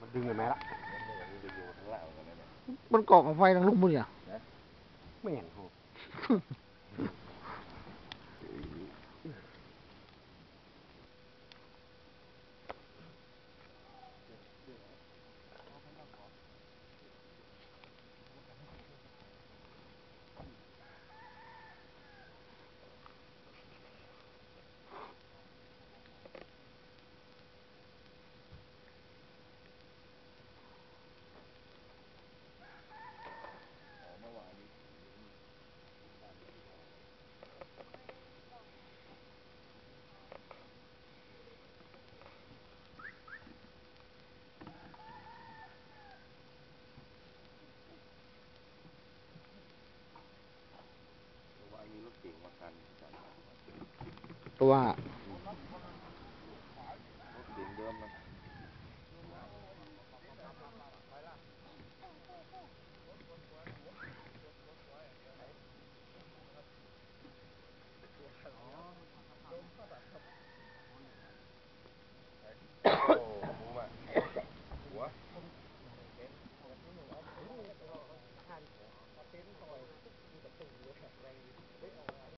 มันดึงเลยไหมล่ะ มันเกาะกับไฟทางลุมมุ่นเนี่ย ไม่เห็นครับ เพราะว่า